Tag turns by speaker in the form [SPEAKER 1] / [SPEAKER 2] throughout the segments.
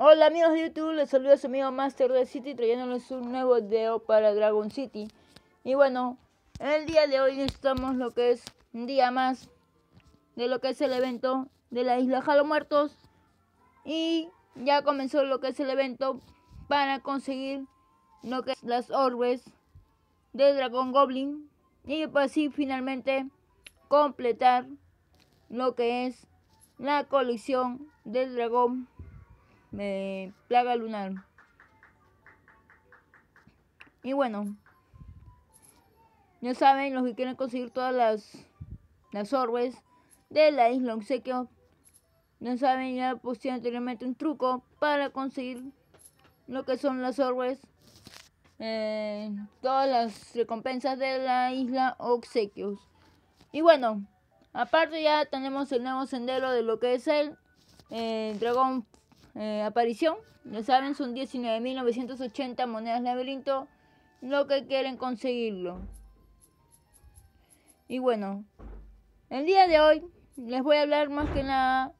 [SPEAKER 1] Hola amigos de YouTube, les saluda su amigo Master de City trayéndoles un nuevo video para Dragon City. Y bueno, el día de hoy estamos lo que es un día más de lo que es el evento de la isla Jalo Muertos. Y ya comenzó lo que es el evento para conseguir lo que es las orbes del dragón Goblin. Y pues así finalmente completar lo que es la colección del dragón me plaga lunar. Y bueno, ya saben, los que quieren conseguir todas las, las orbes de la isla obsequio, ya saben, ya puse anteriormente un truco para conseguir lo que son las orbes, eh, todas las recompensas de la isla obsequios. Y bueno, aparte ya tenemos el nuevo sendero de lo que es el eh, dragón eh, aparición. Ya saben, son 19.980 monedas laberinto lo que quieren conseguirlo. Y bueno, el día de hoy les voy a hablar más que nada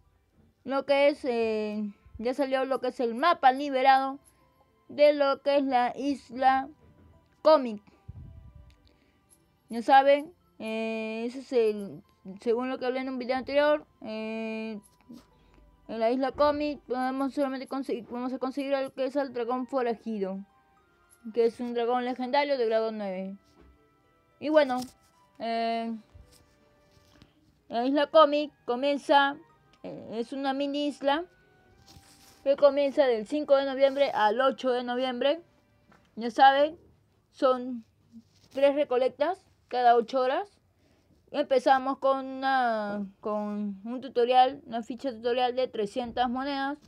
[SPEAKER 1] lo que es, eh, ya salió lo que es el mapa liberado de lo que es la isla cómic. Ya saben, eh, es el, según lo que hablé en un video anterior, eh, en la isla cómic podemos solamente conseguir, vamos a conseguir lo que es el dragón forajido, que es un dragón legendario de grado 9. Y bueno, eh, la isla cómic comienza, eh, es una mini isla que comienza del 5 de noviembre al 8 de noviembre. Ya saben, son tres recolectas cada 8 horas. Empezamos con, una, con un tutorial, una ficha tutorial de 300 monedas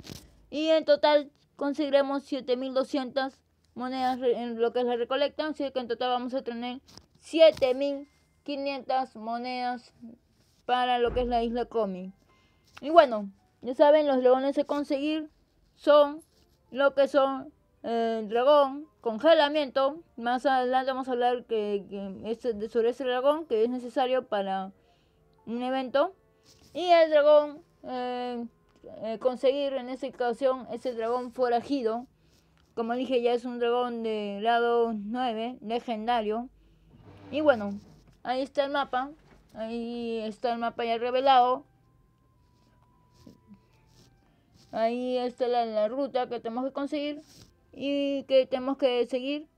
[SPEAKER 1] y en total conseguiremos 7200 monedas en lo que es la recolecta, así que en total vamos a tener 7500 monedas para lo que es la isla Comi. Y bueno, ya saben, los dragones a conseguir son lo que son el dragón, congelamiento. Más adelante vamos a hablar que, sobre ese dragón que es necesario para un evento. Y el dragón, eh, eh, conseguir en esta ocasión ese dragón forajido. Como dije, ya es un dragón de grado 9, legendario. Y bueno, ahí está el mapa. Ahí está el mapa ya revelado. Ahí está la ruta que tenemos que conseguir y que tenemos que seguir.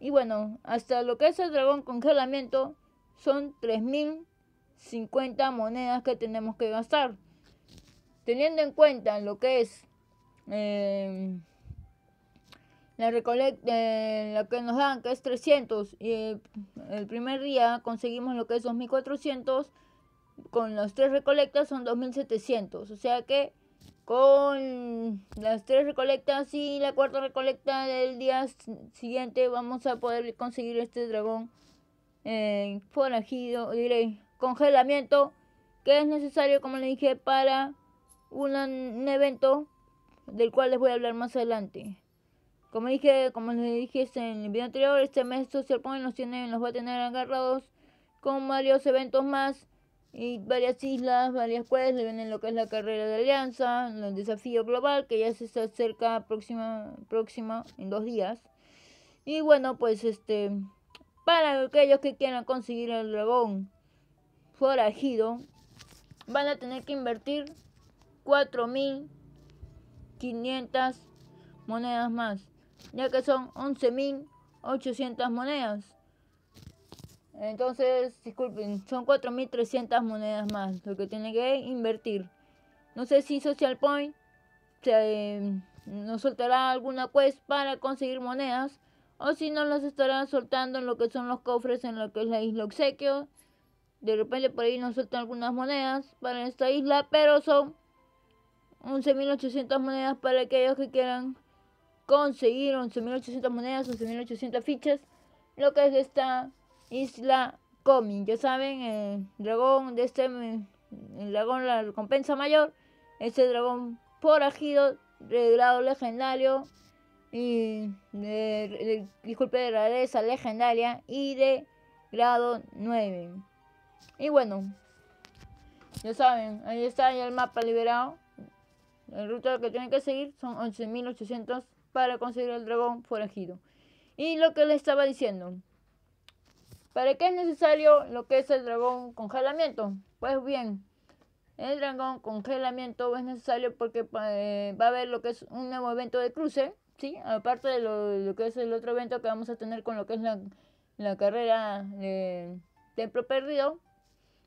[SPEAKER 1] Y bueno, hasta lo que es el dragón congelamiento son 3050 monedas que tenemos que gastar. Teniendo en cuenta lo que es eh, la recolecta, eh, que nos dan, que es 300, y el primer día conseguimos lo que es 2400, con los tres recolectas son 2700. O sea que con las tres recolectas y la cuarta recolecta del día siguiente vamos a poder conseguir este dragón eh, forajido, diré, congelamiento que es necesario como le dije para un, evento del cual les voy a hablar más adelante. Como dije, como les dije en el video anterior, este mes Social Point nos tiene, nos va a tener agarrados con varios eventos más y varias islas, varias quests, le vienen lo que es la carrera de alianza, el desafío global que ya se está cerca próxima, próxima en dos días. Y bueno, pues este, para aquellos que quieran conseguir el dragón forajido, van a tener que invertir 4.500 monedas más, ya que son 11.800 monedas. Entonces, disculpen, son 4.300 monedas más lo que tiene que invertir. No sé si Social Point se, nos soltará alguna quest para conseguir monedas o si no las estará soltando en lo que son los cofres en lo que es la isla obsequio. De repente por ahí nos sueltan algunas monedas para esta isla, pero son 11.800 monedas para aquellos que quieran conseguir 11.800 monedas, 11.800 fichas, lo que es esta Isla Comin. Ya saben, el dragón de este, el dragón, la recompensa mayor, este dragón forajido de grado legendario y de, disculpe de rareza legendaria y de grado 9. Y bueno, ya saben, ahí está ya el mapa liberado. La ruta que tienen que seguir son 11.800 para conseguir el dragón forajido. Y lo que le estaba diciendo. ¿Para qué es necesario lo que es el dragón congelamiento? Pues bien, el dragón congelamiento es necesario porque eh, va a haber lo que es un nuevo evento de cruce, ¿sí? Aparte de lo, que es el otro evento que vamos a tener con lo que es la, carrera de Templo Perdido,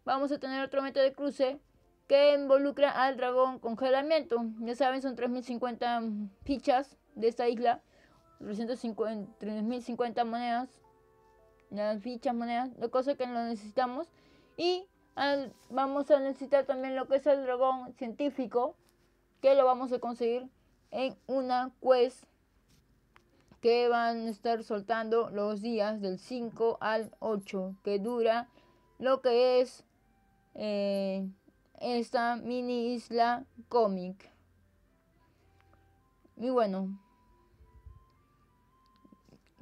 [SPEAKER 1] vamos a tener otro evento de cruce que involucra al dragón congelamiento. Ya saben, son 3050 fichas de esta isla, 3050 monedas, las fichas, monedas, la cosa que lo necesitamos. Y vamos a necesitar también lo que es el dragón científico, que lo vamos a conseguir en una quest que van a estar soltando los días del 5 al 8, que dura lo que es eh, esta mini isla cómic. Y bueno,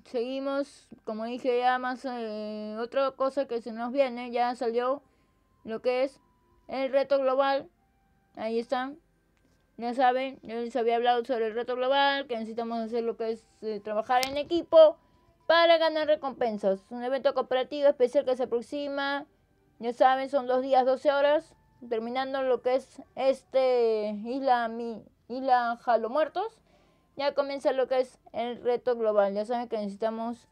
[SPEAKER 1] seguimos, como dije ya más, eh, otra cosa que se nos viene, ya salió lo que es el reto global. Ahí están. Ya saben, yo les había hablado sobre el reto global, que necesitamos hacer lo que es eh, trabajar en equipo para ganar recompensas. Un evento cooperativo especial que se aproxima. Ya saben, son dos días, 12 horas terminando lo que es este isla, mi, isla Muertos, ya comienza lo que es el reto global. Ya saben que necesitamos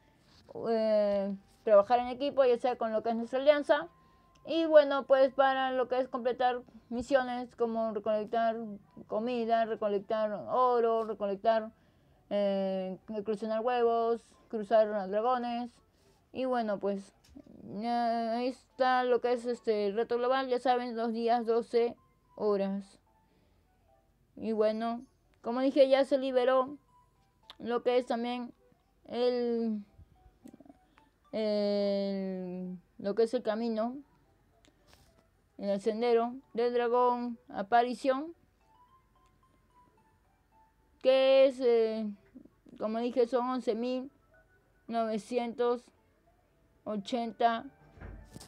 [SPEAKER 1] eh, trabajar en equipo, ya sea con lo que es nuestra alianza. Y bueno, pues para lo que es completar misiones como recolectar comida, recolectar oro, recolectar, eh, cruzar huevos, cruzar dragones. Y bueno, pues ahí está lo que es este reto global, ya saben, dos días, 12 horas. Y bueno, como dije, ya se liberó lo que es también el, lo que es el camino en el sendero del dragón aparición que es eh, como dije son 11.900 80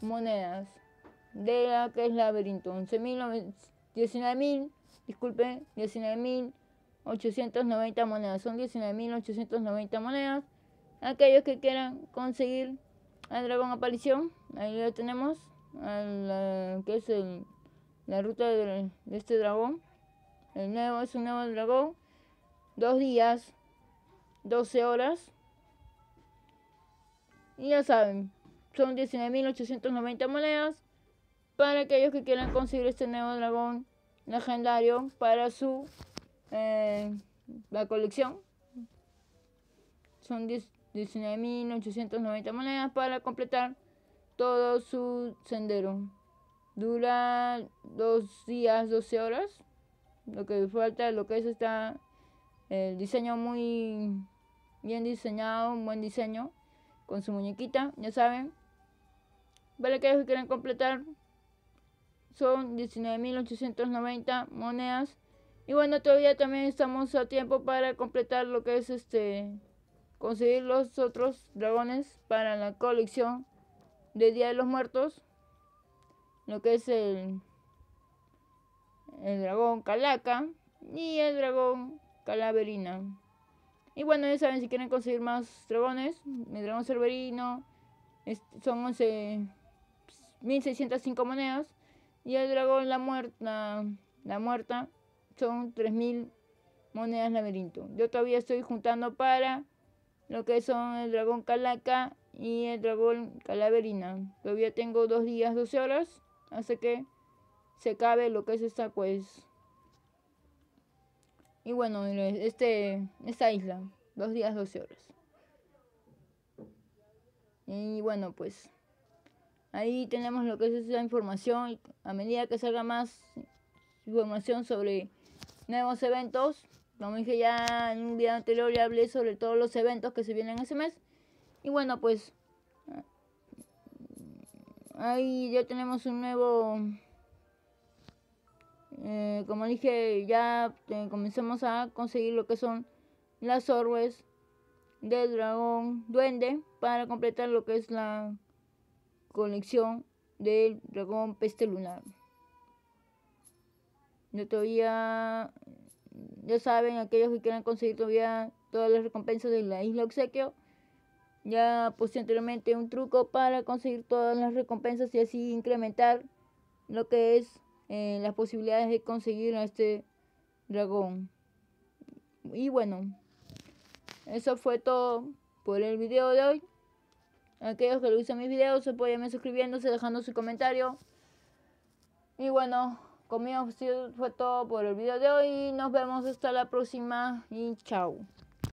[SPEAKER 1] monedas de la que es laberinto. 19.000, disculpe, 19.890 monedas. Son 19.890 monedas. Aquellos que quieran conseguir al dragón aparición, ahí lo tenemos, que es la ruta de este dragón. El nuevo es un nuevo dragón. Dos días, 12 horas y ya saben, son 19.890 monedas para aquellos que quieran conseguir este nuevo dragón legendario para su eh, la colección. Son 19.890 monedas para completar todo su sendero. Dura dos días, 12 horas. Lo que falta, lo que es está el diseño muy bien diseñado, un buen diseño con su muñequita, ya saben. Vale, que quieren completar son 19.890 monedas. Y bueno, todavía también estamos a tiempo para completar lo que es este conseguir los otros dragones para la colección de Día de los Muertos. Lo que es el el dragón Calaca y el dragón Calaverina. Y bueno, ya saben, si quieren conseguir más dragones, el dragón cerberino son 11.605 monedas. Y el dragón la muerta, la muerta son 3.000 monedas laberinto. Yo todavía estoy juntando para lo que son el dragón calaca y el dragón calaverina. Todavía tengo dos días, 12 horas, hasta que se acabe lo que es esta pues y bueno, este, esta isla, dos días, 12 horas. Y bueno, pues ahí tenemos lo que es esa información. A medida que salga más información sobre nuevos eventos, como dije ya en un video anterior, ya hablé sobre todos los eventos que se vienen ese mes. Y bueno, pues ahí ya tenemos un nuevo eh, como dije, ya eh, comenzamos a conseguir lo que son las orbes del dragón duende para completar lo que es la colección del dragón peste lunar. Yo todavía ya saben, aquellos que quieran conseguir todavía todas las recompensas de la isla obsequio, ya puse anteriormente un truco para conseguir todas las recompensas y así incrementar lo que es eh, las posibilidades de conseguir a este dragón. Y bueno, eso fue todo por el video de hoy. Aquellos que le gustan mis videos, apoyenme suscribiéndose, dejando su comentario. Y bueno, conmigo fue todo por el video de hoy. Nos vemos hasta la próxima y chao.